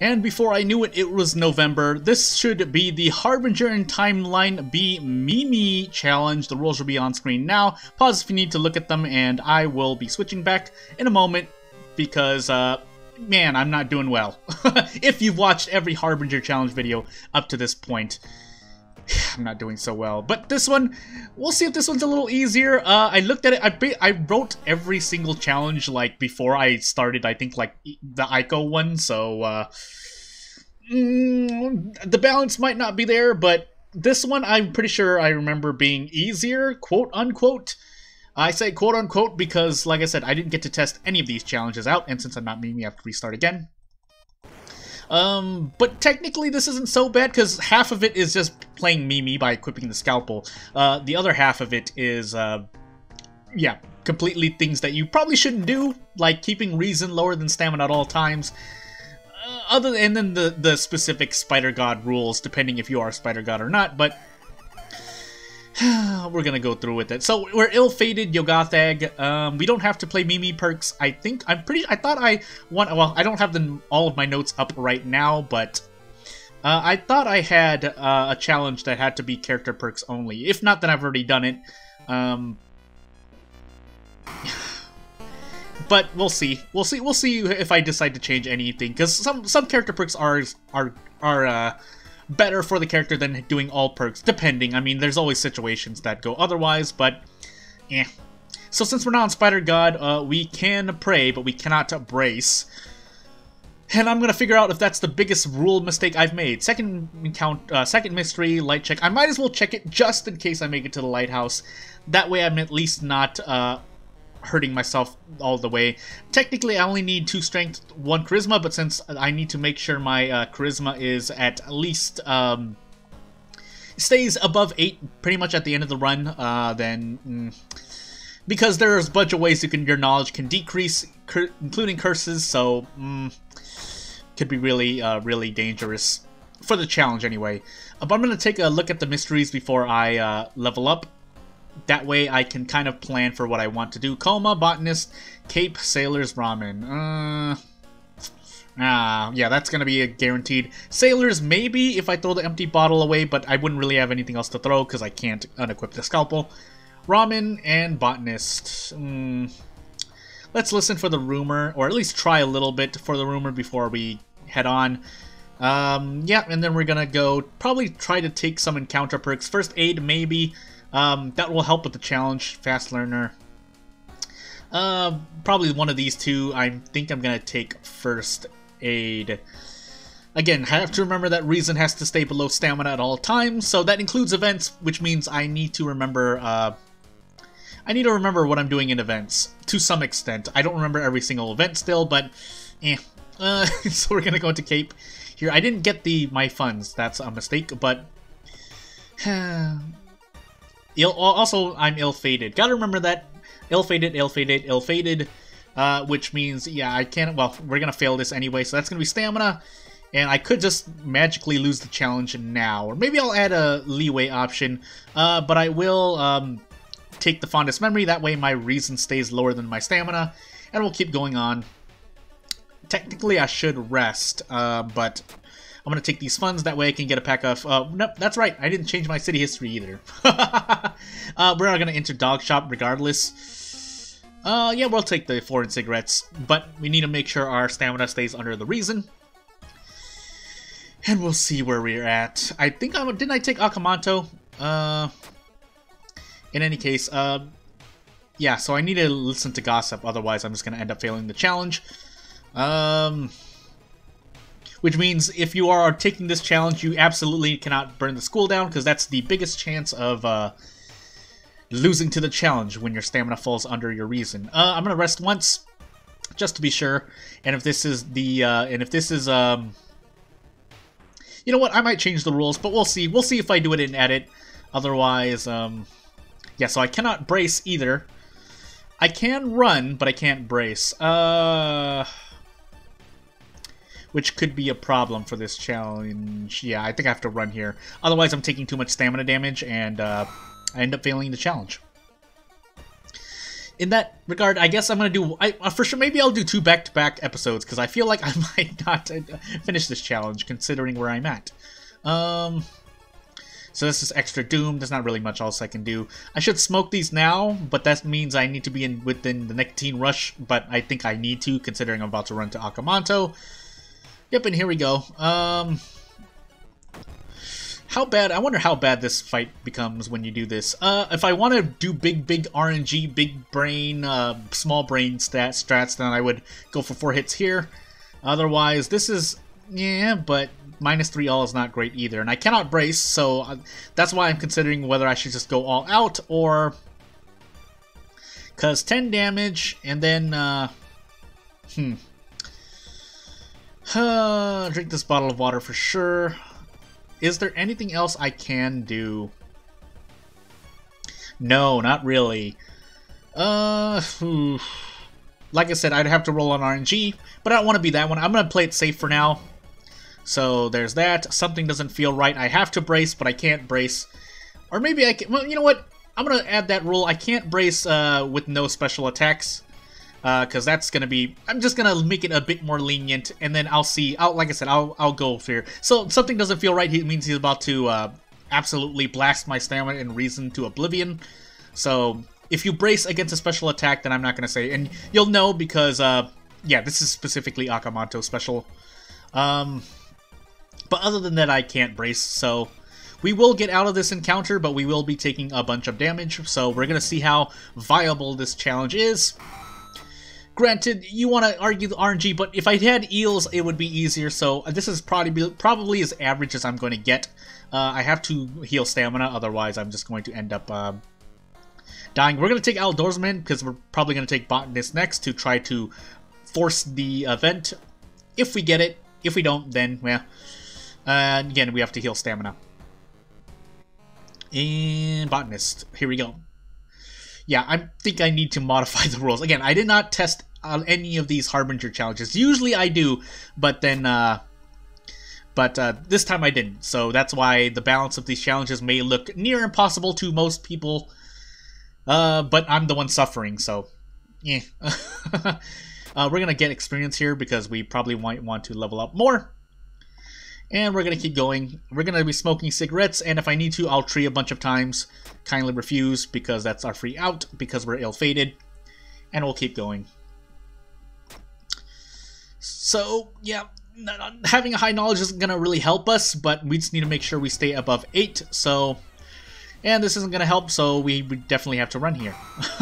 And before I knew it, it was November. This should be the Harbinger and Timeline B Mimi challenge. The rules will be on screen now. Pause if you need to look at them, and I will be switching back in a moment because, uh, man, I'm not doing well. if you've watched every Harbinger challenge video up to this point. I'm not doing so well. But this one, we'll see if this one's a little easier. Uh, I looked at it, I, I wrote every single challenge, like, before I started, I think, like, the Ico one, so, uh, mm, the balance might not be there, but this one, I'm pretty sure I remember being easier, quote-unquote. I say quote-unquote because, like I said, I didn't get to test any of these challenges out, and since I'm not Mimi, I have to restart again. Um, but technically this isn't so bad because half of it is just playing Mimi by equipping the scalpel. Uh, the other half of it is, uh, yeah, completely things that you probably shouldn't do, like keeping reason lower than stamina at all times. Uh, other and then the the specific Spider God rules, depending if you are Spider God or not. But we're gonna go through with it. So we're ill-fated Yogathag. Um, we don't have to play Mimi perks. I think I'm pretty. I thought I want. Well, I don't have all of my notes up right now, but uh, I thought I had uh, a challenge that had to be character perks only. If not, then I've already done it. Um, but we'll see. We'll see. We'll see if I decide to change anything because some some character perks are are are. Uh, better for the character than doing all perks, depending. I mean, there's always situations that go otherwise, but eh. So since we're not on Spider God, uh, we can pray, but we cannot brace. And I'm gonna figure out if that's the biggest rule mistake I've made. Second count, uh, second mystery, light check. I might as well check it just in case I make it to the lighthouse. That way I'm at least not uh, hurting myself all the way. Technically, I only need two strength, one charisma, but since I need to make sure my uh, charisma is at least um, stays above eight, pretty much at the end of the run, uh, then. Mm, because there's a bunch of ways you can your knowledge can decrease, including curses, so mm, could be really, uh, really dangerous for the challenge anyway. But I'm gonna take a look at the mysteries before I uh, level up. That way I can kind of plan for what I want to do. Coma, Botanist, Cape, Sailors, Ramen. Uh... Ah, yeah, that's gonna be a guaranteed. Sailors, maybe, if I throw the empty bottle away, but I wouldn't really have anything else to throw because I can't unequip the scalpel. Ramen and Botanist. Mm. Let's listen for the rumor, or at least try a little bit for the rumor before we head on. Um, yeah, and then we're gonna go probably try to take some encounter perks. First aid, maybe. Um, that will help with the challenge, Fast Learner. Uh, probably one of these two. I think I'm going to take First Aid. Again, I have to remember that reason has to stay below stamina at all times, so that includes events, which means I need to remember, uh, I need to remember what I'm doing in events, to some extent. I don't remember every single event still, but, eh. Uh, so we're gonna go into Cape here. I didn't get the my funds, that's a mistake, but Ill, also, I'm ill-fated. Gotta remember that. Ill-fated, ill-fated, ill-fated. Uh, which means, yeah, I can't... Well, we're gonna fail this anyway, so that's gonna be stamina. And I could just magically lose the challenge now. Or maybe I'll add a leeway option. Uh, but I will um, take the fondest memory. That way my reason stays lower than my stamina. And we'll keep going on. Technically, I should rest. Uh, but I'm going to take these funds, that way I can get a pack of... Uh, no, that's right, I didn't change my city history either. uh, we're not going to enter Dog Shop regardless. Uh, yeah, we'll take the foreign cigarettes, but we need to make sure our stamina stays under the reason. And we'll see where we're at. I think I didn't I take Aka Manto? Uh, in any case, uh, yeah, so I need to listen to gossip, otherwise I'm just going to end up failing the challenge. Um, which means if you are taking this challenge, you absolutely cannot burn the school down, because that's the biggest chance of uh, losing to the challenge when your stamina falls under your reason. Uh, I'm gonna rest once, just to be sure, and if this is the, uh, and if this is, um, you know what, I might change the rules, but we'll see. We'll see if I do it in edit. Otherwise, um, yeah, so I cannot brace either. I can run, but I can't brace. Uh which could be a problem for this challenge. Yeah, I think I have to run here. Otherwise, I'm taking too much stamina damage, and uh, I end up failing the challenge. in that regard, I guess I'm gonna do. I uh, for sure. Maybe I'll do two back-to-back episodes because I feel like I might not uh, finish this challenge considering where I'm at. Um. So this is extra doom. There's not really much else I can do. I should smoke these now, but that means I need to be in within the nicotine rush. But I think I need to, considering I'm about to run to Aka Manto. Yep, and here we go. Um. How bad, I wonder how bad this fight becomes when you do this. Uh, if I want to do big, big RNG, big brain, uh, small brain stat strats, then I would go for four hits here. Otherwise, this is, yeah, but minus three all is not great either. And I cannot brace, so uh, that's why I'm considering whether I should just go all out or... Because 10 damage, and then, uh, hmm. Drink this bottle of water for sure. Is there anything else I can do? No, not really. Uh, like I said, I'd have to roll on RNG, but I don't want to be that one. I'm going to play it safe for now. So there's that. Something doesn't feel right. I have to brace, but I can't brace. Or maybe I can... Well, you know what? I'm going to add that rule. I can't brace uh, with no special attacks because uh, that's gonna be I'm just gonna make it a bit more lenient and then I'll see I'll like I said I'll I'll go here so something doesn't feel right it means he's about to uh, absolutely blast my stamina and reason to oblivion. So if you brace against a special attack then I'm not gonna say and you'll know because uh, yeah this is specifically Aka Manto special. Um, but other than that I can't brace so we will get out of this encounter but we will be taking a bunch of damage. So we're gonna see how viable this challenge is Granted, you want to argue the RNG, but if I had eels, it would be easier. So this is probably probably as average as I'm going to get. Uh, I have to heal stamina, otherwise I'm just going to end up uh, dying. We're going to take Outdoorsman because we're probably going to take Botanist next to try to force the event. If we get it, if we don't, then well, uh, again we have to heal stamina. And Botanist, here we go yeah, I think I need to modify the rules. Again, I did not test on any of these Harbinger challenges. Usually I do, but then, uh, but uh, this time I didn't. So that's why the balance of these challenges may look near impossible to most people. Uh, but I'm the one suffering, so yeah. uh, we're gonna get experience here because we probably might want to level up more. And we're gonna keep going. We're gonna be smoking cigarettes, and if I need to, I'll tree a bunch of times. Kindly refuse because that's our free out because we're ill-fated. And we'll keep going. So, yeah, having a high knowledge isn't going to really help us, but we just need to make sure we stay above 8, so... And this isn't going to help, so we, we definitely have to run here.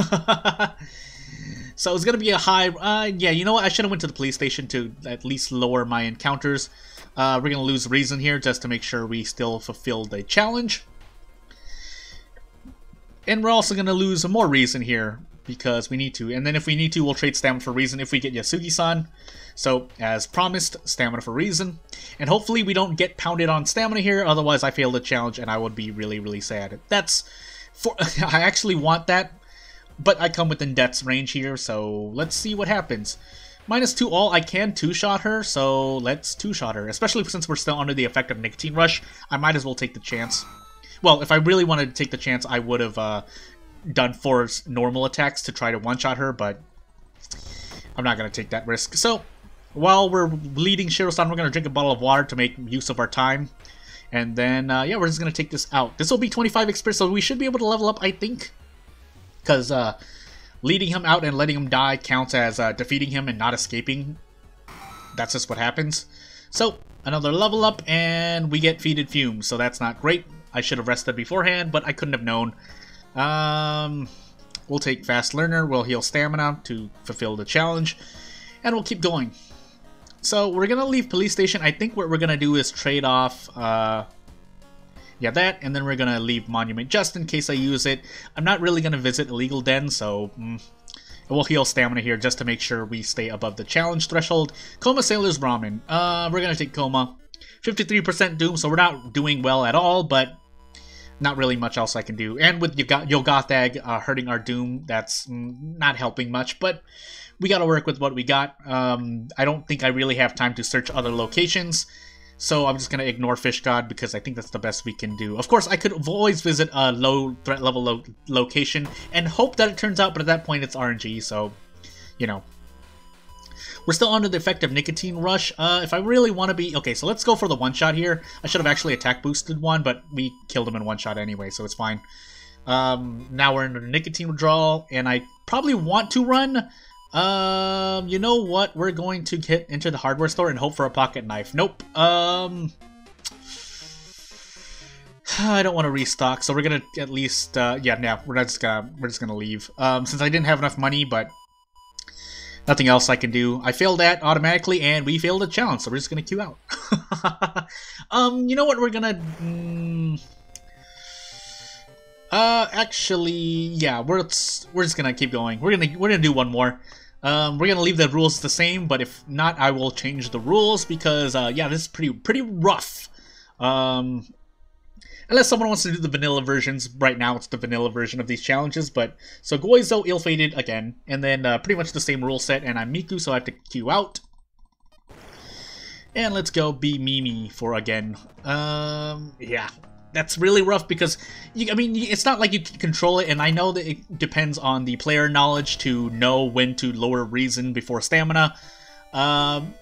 so it's going to be a high... Uh, yeah, you know what? I should have went to the police station to at least lower my encounters. Uh, we're going to lose reason here just to make sure we still fulfill the challenge. And we're also going to lose more reason here because we need to. And then if we need to, we'll trade stamina for reason if we get Yasugi-san. So, as promised, stamina for reason. And hopefully we don't get pounded on stamina here, otherwise I fail the challenge and I would be really, really sad. That's... for I actually want that, but I come within death's range here, so let's see what happens. Minus two all, I can two-shot her, so let's two-shot her. Especially since we're still under the effect of Nicotine Rush, I might as well take the chance. Well, if I really wanted to take the chance, I would have uh, done four normal attacks to try to one-shot her, but I'm not going to take that risk. So, while we're leading Shiro-san, we're going to drink a bottle of water to make use of our time. And then, uh, yeah, we're just going to take this out. This will be 25 experience, so we should be able to level up, I think. Because uh, leading him out and letting him die counts as uh, defeating him and not escaping. That's just what happens. So, another level up, and we get Fetid Fumes, so that's not great. I should have rested beforehand, but I couldn't have known. Um, we'll take Fast Learner, we'll heal Stamina to fulfill the challenge, and we'll keep going. So we're gonna leave police station. I think what we're gonna do is trade off, uh, yeah, that, and then we're gonna leave monument just in case I use it. I'm not really gonna visit illegal den, so mm, we'll heal stamina here just to make sure we stay above the challenge threshold. Coma Sailor's Ramen. Uh, we're gonna take Coma. 53% Doom, so we're not doing well at all, but not really much else I can do. And with Yogathag uh, hurting our Doom, that's mm, not helping much, but we got to work with what we got. Um, I don't think I really have time to search other locations. So I'm just going to ignore Fish God because I think that's the best we can do. Of course, I could always visit a low threat level lo location and hope that it turns out, but at that point it's RNG, so, you know. We're still under the effect of Nicotine Rush. Uh, if I really want to be... Okay, so let's go for the one-shot here. I should have actually attack boosted one, but we killed him in one shot anyway, so it's fine. Um, now we're under Nicotine Withdrawal, and I probably want to run... Um, you know what? We're going to get into the hardware store and hope for a pocket knife. Nope. Um, I don't want to restock, so we're gonna at least, uh, yeah, no, we're just gonna, we're just gonna leave. Um, since I didn't have enough money, but nothing else I can do. I failed that automatically, and we failed a challenge, so we're just gonna queue out. um, you know what? We're gonna. Mm, uh, actually, yeah, we're we're just gonna keep going. We're gonna we're gonna do one more. Um, we're gonna leave the rules the same, but if not, I will change the rules because uh, yeah, this is pretty pretty rough. Um, unless someone wants to do the vanilla versions, right now it's the vanilla version of these challenges. But so Gozu ill-fated again, and then uh, pretty much the same rule set. And I'm Miku, so I have to queue out. And let's go be Mimi for again. Um, yeah, that's really rough because you, I mean it's not like you can control it and I know that it depends on the player knowledge to know when to lower reason before stamina. Um,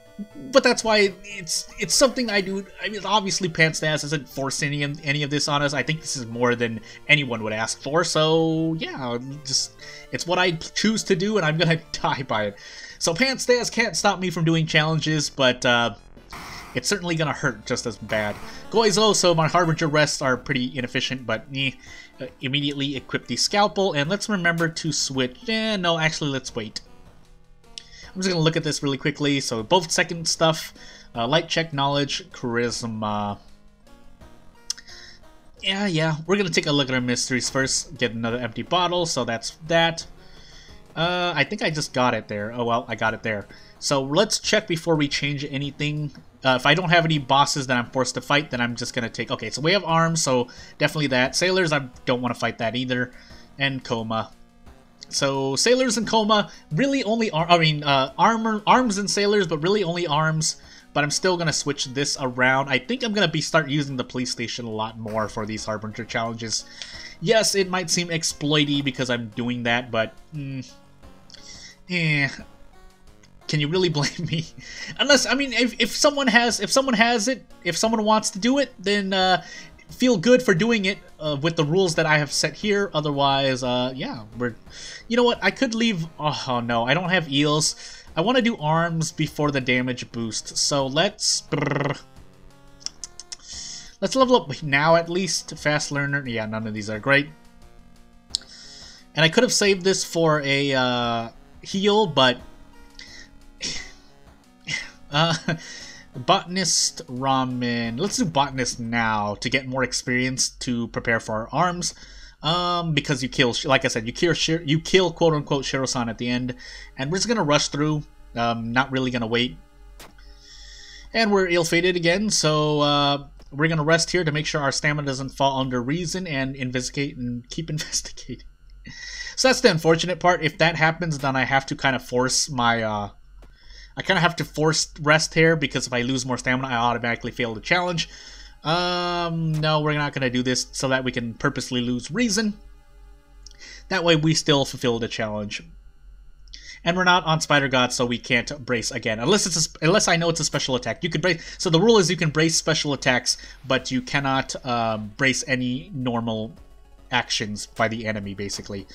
but that's why it's it's something I do I mean obviously panstasz isn't forcing any, any of this on us. I think this is more than anyone would ask for so yeah just it's what I choose to do and I'm gonna die by it. So panstasz can't stop me from doing challenges but uh, it's certainly gonna hurt just as bad. Gozu, so my Harbinger rests are pretty inefficient, but eh, uh, immediately equip the Scalpel, and let's remember to switch. Eh, no, actually, let's wait. I'm just gonna look at this really quickly. So both second stuff, uh, light check, knowledge, charisma. Yeah, yeah, we're gonna take a look at our mysteries first. Get another empty bottle, so that's that. Uh, I think I just got it there. Oh well, I got it there. So let's check before we change anything uh, if I don't have any bosses that I'm forced to fight, then I'm just going to take... Okay, so we have arms, so definitely that. Sailors, I don't want to fight that either. And Coma. So Sailors and Coma, really only... Ar I mean, uh, armor, arms and Sailors, but really only arms. But I'm still going to switch this around. I think I'm going to be start using the police station a lot more for these Harbinger challenges. Yes, it might seem exploity because I'm doing that, but... Mm, eh, can you really blame me? Unless I mean, if, if someone has if someone has it, if someone wants to do it, then uh, feel good for doing it uh, with the rules that I have set here. Otherwise, uh, yeah, we're. You know what? I could leave. Oh, oh no, I don't have eels. I want to do arms before the damage boost. So let's. Let's level up now at least. Fast learner. Yeah, none of these are great. And I could have saved this for a uh, heal, but uh, botanist ramen. Let's do botanist now to get more experience to prepare for our arms. Um, because you kill, like I said, you kill, you kill quote unquote Shiro-san at the end, and we're just gonna rush through. Um, not really gonna wait. And we're ill-fated again, so uh, we're gonna rest here to make sure our stamina doesn't fall under reason and investigate and keep investigating. So that's the unfortunate part. If that happens, then I have to kind of force my uh, I kind of have to force rest here because if I lose more stamina, I automatically fail the challenge. Um, no, we're not going to do this so that we can purposely lose reason. That way we still fulfill the challenge. And we're not on Spider God, so we can't brace again. Unless it's a, unless I know it's a special attack. You can brace. So the rule is you can brace special attacks, but you cannot um, brace any normal actions by the enemy, basically.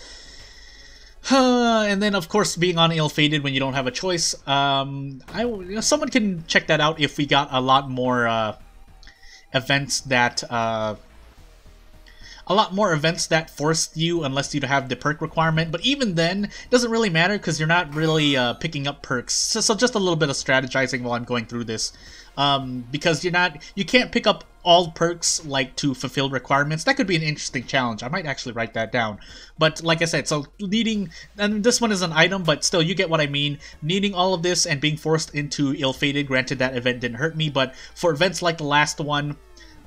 and then, of course, being on ill-fated when you don't have a choice. Um, I, you know, someone can check that out if we got a lot more uh, events that uh, a lot more events that forced you unless you have the perk requirement. But even then, it doesn't really matter because you're not really uh, picking up perks. So, so, just a little bit of strategizing while I'm going through this. Um, because you're not, you can't pick up all perks like to fulfill requirements. That could be an interesting challenge. I might actually write that down. But like I said, so needing, and this one is an item, but still you get what I mean. Needing all of this and being forced into ill-fated, granted that event didn't hurt me, but for events like the last one,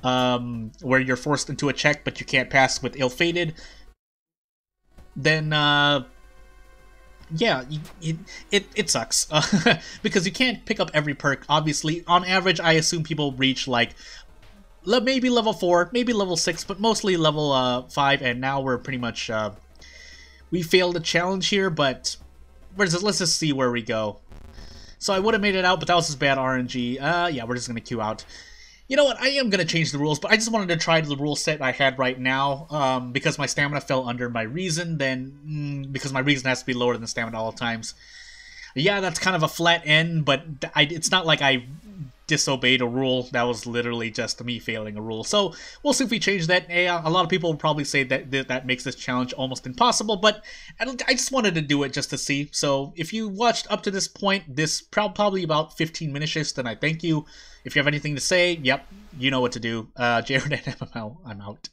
um, where you're forced into a check but you can't pass with ill-fated, then uh, yeah, it it, it sucks because you can't pick up every perk. Obviously, on average, I assume people reach like maybe level four, maybe level six, but mostly level uh, five. And now we're pretty much uh, we failed the challenge here, but let's just see where we go. So I would have made it out, but that was just bad RNG. Uh, yeah, we're just gonna queue out. You know what? I am gonna change the rules, but I just wanted to try the rule set I had right now, um, because my stamina fell under my reason. Then mm, because my reason has to be lower than the stamina all times. Yeah, that's kind of a flat end, but I, it's not like I disobeyed a rule. That was literally just me failing a rule. So we'll see if we change that. A lot of people will probably say that that makes this challenge almost impossible, but I just wanted to do it just to see. So if you watched up to this point, this probably about 15 minutes, then I thank you. If you have anything to say, yep, you know what to do. Uh, Jared and MML, I'm out.